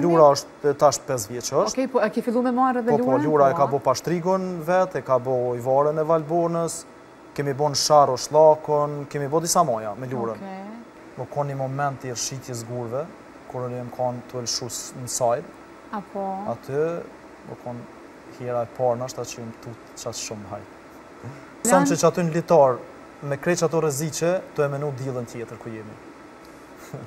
Lura është tash 5 vjeçe. Okej, po e ke fillu me marrë dhe Lurën? Po, po, Lura e ka bo Pashtrikun vetë, e ka bo Ujëvarën e Valbonës, kemi bo në Sharr Oshlakun, kemi bo disa maja me Lurën. Okej. U konë një moment i rrëshqitjes gurëve, kur unë jem konë tu u lëshu në sajlë. Apo? Aty, u konë hera e parë, ndoshta që jem tutë qaq shumë hajtë. Saqë qaty në litar, me krejt ato rreziqe, tu e menu të dielën tjetër ku jemi.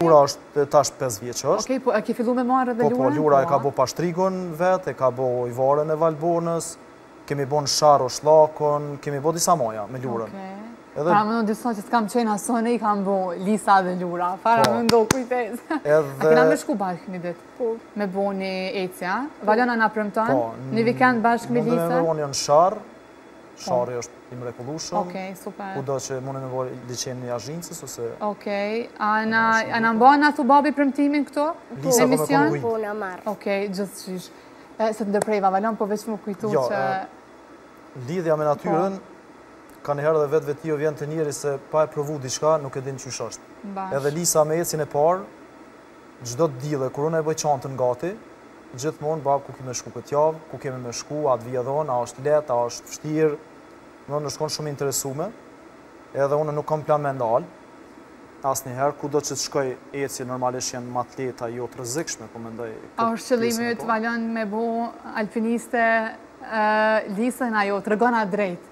Lura është tash 5 vjeçe. Okej, po e ke fillu me marrë dhe Lurën? Po, po, Lura e ka bo Pashtrikun vetë, e ka bo Ujëvarën e Valbonës, kemi bo në Sharr Oshlakun, kemi bo disa maja me Lurën. Okej. Edhe... Domethënë disa që s'kam qenë as unë i kanë bo Lisa dhe Lura. Para po. më ndo kujtes. Edhe... A kena me shku bashkë një ditë? Po. Me bo një ecje? Po. Valon, a na premton? Po. Një vikend bashkë me Lisën? Munë me bo një në Sharr. Sharri është i mrekullushëm. Okej, super. Kudo që munë me bo Liqenin e Jazhincës, ose... Okej, a e mban a thu babi premtimin këtu? Lisa, ku me konë gujtë? Ku në marë. Okej, gjithqysh. Se të ndërpreva, Valon, po veç m'u kujtu ajo, që... Jo, lidhja me natyrën, po. kanjëherë dhe vetvetiu vjen te njeri se pa e provu diçka, nuk e din qysh është. Edhe Lisa me ecjen e parë, Çdo të diele kur unë e bëj çantën gati, gjithmonë bab ku ki me shku këtë javë, ku kemi me shku, a të vij edhe unë, a është lehtë, a është vështirë, domethënë u konë shumë e interesume, edhe unë nuk kam plan me ndal, asnjëherë, kudo që të shkoj ecje normalisht janë ma të lehta jo të rrezikshme, po mendoj A është qëllimi yt Valon me bo alpiniste Lisën a jo? Tregona drejt.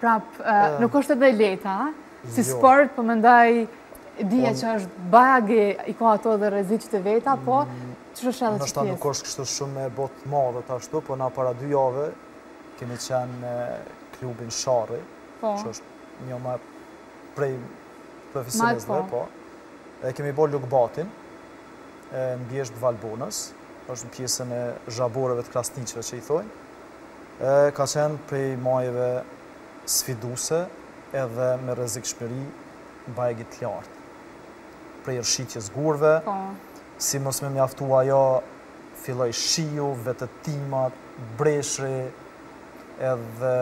Prap, nuk është edhe i lehtë si sport, po mendoj diçka që është bajagi, i ka ato dhe rreziqet e veta, po mm. që është edhe që tjesë? Nuk është kështu shumë e bo të madhe tash, po na para dy jave kemi qenë me klubin Sharri, po. që është një më prej profesionistëve, po. po. E kemi bo Lugbatin, në bjeshkë të Valbonës, është në pjesën e Zhaborreve të Krasniqëve që i thojnë, E ka qenë prej majeve sfiduese edhe me rrezikshmëri bajagi të lartë. Prej rrëshqitjes gurëve, po. si mos me mjaftu ajo, filloi shiu, vetëtimat, breshri, edhe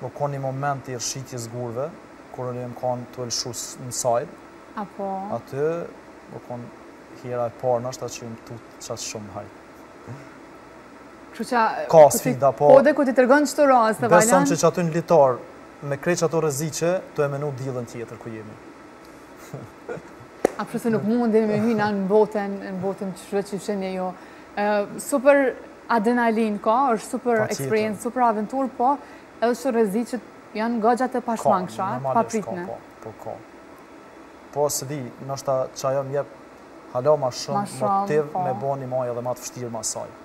u kanë një moment i rrëshqitjes gurëve, kur unë jam kanë tu u lëshu në sajlë. Apo? Aty, u kanë hera e parë, ndoshta që jam tutë qaq shumë hajtë. Ka sfida, po... Po dhe ku ti të rëgën qëtë rrasë të vajan... Besoj që që aty në litar, me krejt ato rreziqe, tu e menu ditën tjetër ku jemi. A përse se nuk mundin me hy në botën, në botën që sheh që sheh ajo. Super adrenalin ka, është super eksperiencë, super aventur, po edhe që rreziqet janë nganjëherë të pashmangshme, të papritme. Po, po, po. Po, s'e di, ndoshta që ajo m'jep hala ma shumë motiv po. me bo një majë edhe ma të vështirë mas saj.